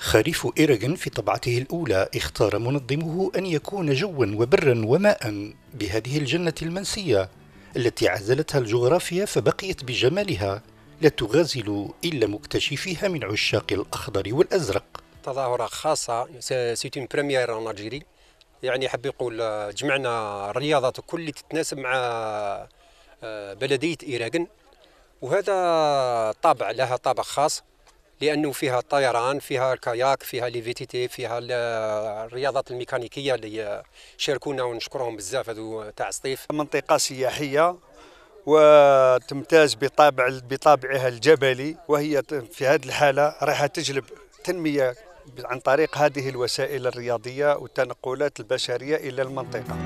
خريف إيرغن في طبعته الأولى اختار منظمه أن يكون جوا وبرا وماء بهذه الجنة المنسية التي عزلتها الجغرافيا فبقيت بجمالها لا تغازل إلا مكتشفيها من عشاق الأخضر والأزرق تظاهرة خاصة c'est une première hein يعني حب يقول جمعنا الرياضات كل اللي تتناسب مع آه، بلدية إيراغن وهذا طابع لها طابع خاص لأنه فيها الطيران فيها الكاياك فيها لي فيتيتي فيها الرياضات الميكانيكية اللي شاركونا ونشكرهم بزاف هذو تاع سطيف منطقة سياحية وتمتاز بطابع بطابعها الجبلي وهي في هذه الحالة راح تجلب تنمية عن طريق هذه الوسائل الرياضية والتنقلات البشرية إلى المنطقة.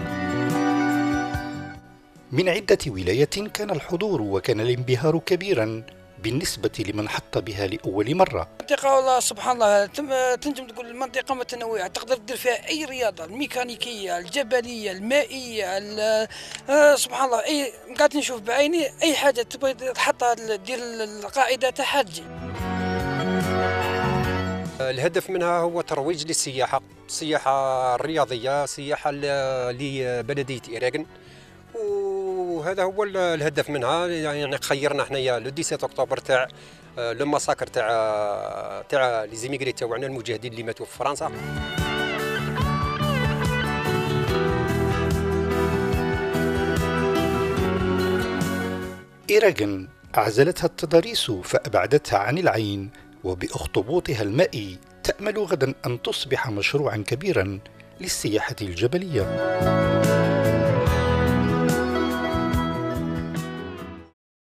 من عدة ولايات كان الحضور وكان الانبهار كبيرا. بالنسبة لمن حط بها لأول مرة. المنطقة والله سبحان الله تنجم تقول المنطقة متنوعة تقدر تدير فيها أي رياضة الميكانيكية الجبلية المائية آه، سبحان الله أي قاعد نشوف بعيني أي حاجة تبغي تحطها دير القاعدة تاعها تجي الهدف منها هو ترويج للسياحة السياحة الرياضية السياحة لبلدية إيراغن وهذا هو الهدف منها. يعني خيرنا حنايا لو 17 أكتوبر تاع آه، لو ماساكر تاع تاع لي زيميغري تاعنا المجاهدين اللي ماتوا في فرنسا. إيراغن أعزلتها التضاريس فأبعدتها عن العين وبأخطبوطها المائي تأمل غدا أن تصبح مشروعا كبيرا للسياحة الجبلية.